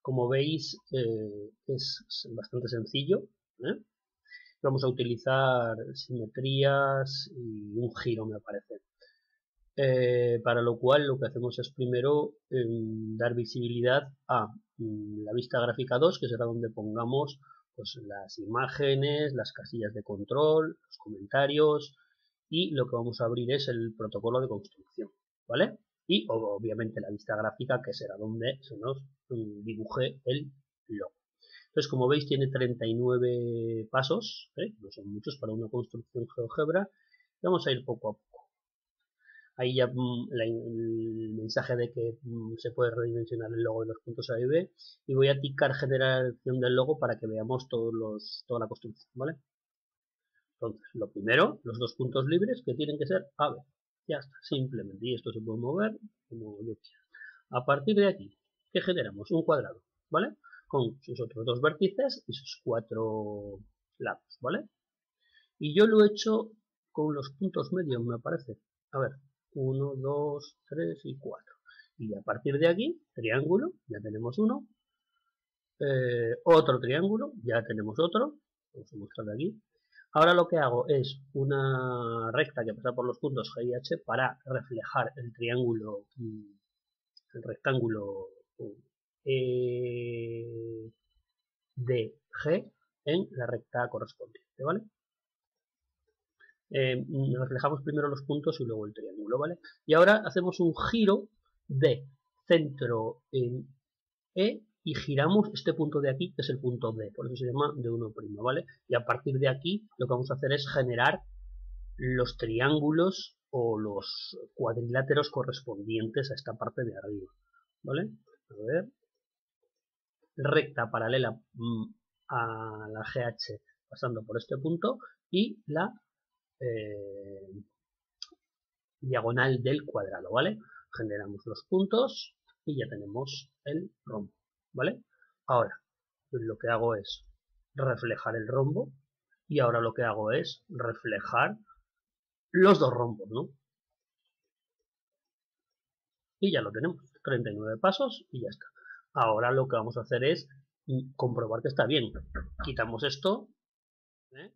Como veis, eh, es bastante sencillo. ¿eh? Vamos a utilizar simetrías y un giro, me parece. Eh, para lo cual lo que hacemos es primero em, dar visibilidad a mm, la vista gráfica 2, que será donde pongamos pues, las imágenes, las casillas de control, los comentarios y lo que vamos a abrir es el protocolo de construcción, ¿vale? Y obviamente la vista gráfica que será donde se nos mm, dibuje el logo. Entonces, como veis, tiene 39 pasos, ¿eh? no son muchos para una construcción GeoGebra. Vamos a ir poco a poco. Ahí ya mm, el mensaje de que mm, se puede redimensionar el logo de los puntos A y B. Y voy a ticar generación del logo para que veamos todos los, toda la construcción, ¿vale? Entonces, lo primero, los dos puntos libres que tienen que ser A, B. Ya está, simplemente. Y esto se puede mover como yo quiera. A partir de aquí, ¿qué generamos? Un cuadrado, ¿vale? Con sus otros dos vértices y sus cuatro lados, ¿vale? Y yo lo he hecho con los puntos medios, me parece. A ver, 1, 2, 3 y 4. Y a partir de aquí, triángulo, ya tenemos uno. Eh, otro triángulo, ya tenemos otro. Vamos a mostrar aquí. Ahora lo que hago es una recta que pasa por los puntos G y H para reflejar el triángulo, mm, el rectángulo EDG en la recta correspondiente, ¿vale? Eh, reflejamos primero los puntos y luego el triángulo, ¿vale? Y ahora hacemos un giro de centro en E y giramos este punto de aquí, que es el punto D, por eso se llama de 1', ¿vale? Y a partir de aquí lo que vamos a hacer es generar los triángulos o los cuadriláteros correspondientes a esta parte de arriba, ¿vale? A ver. Recta paralela mm, a la GH pasando por este punto y la eh, diagonal del cuadrado, ¿vale? Generamos los puntos y ya tenemos el rombo, ¿vale? Ahora, lo que hago es reflejar el rombo y ahora lo que hago es reflejar los dos rombos, ¿no? Y ya lo tenemos, 39 pasos y ya está. Ahora lo que vamos a hacer es comprobar que está bien. Quitamos esto, ¿eh?